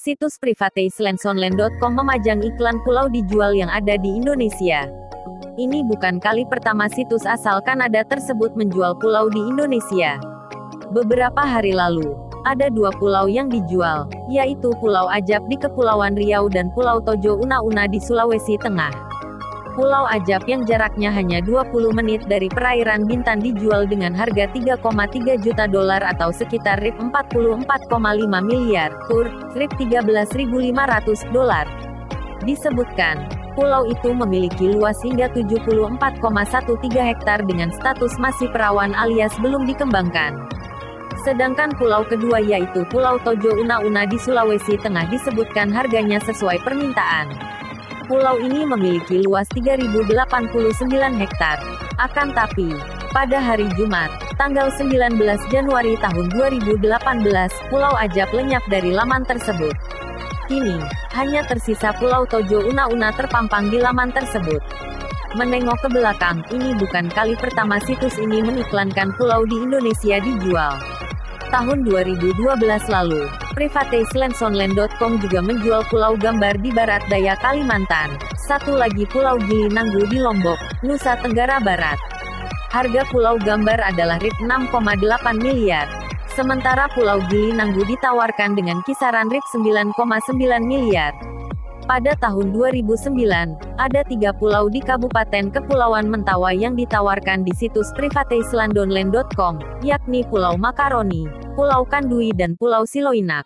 Situs privateislandsonland.com memajang iklan pulau dijual yang ada di Indonesia. Ini bukan kali pertama situs asal Kanada tersebut menjual pulau di Indonesia. Beberapa hari lalu, ada dua pulau yang dijual, yaitu Pulau Ajab di Kepulauan Riau dan Pulau Tojo Una-Una di Sulawesi Tengah. Pulau Ajab yang jaraknya hanya 20 menit dari perairan Bintan dijual dengan harga 3,3 juta dolar atau sekitar RIP 44,5 miliar, kur, RIP 13.500 dolar. Disebutkan, pulau itu memiliki luas hingga 74,13 hektar dengan status masih perawan alias belum dikembangkan. Sedangkan pulau kedua yaitu Pulau Tojo Una-Una di Sulawesi Tengah disebutkan harganya sesuai permintaan. Pulau ini memiliki luas 3.089 hektar. Akan tapi, pada hari Jumat, tanggal 19 Januari tahun 2018, Pulau Ajab lenyap dari laman tersebut. Kini, hanya tersisa Pulau Tojo Una-Una terpampang di laman tersebut. Menengok ke belakang, ini bukan kali pertama situs ini mengiklankan pulau di Indonesia dijual. Tahun 2012 lalu, privateislandsonland.com juga menjual pulau gambar di barat daya Kalimantan. Satu lagi pulau Gili Nanggu di Lombok, Nusa Tenggara Barat. Harga pulau gambar adalah RIP 6,8 miliar. Sementara pulau Gili Nanggu ditawarkan dengan kisaran RIP 9,9 miliar. Pada tahun 2009, ada tiga pulau di Kabupaten Kepulauan Mentawai yang ditawarkan di situs privateislandonland.com, yakni Pulau Makaroni, Pulau Kandui dan Pulau Siloinak.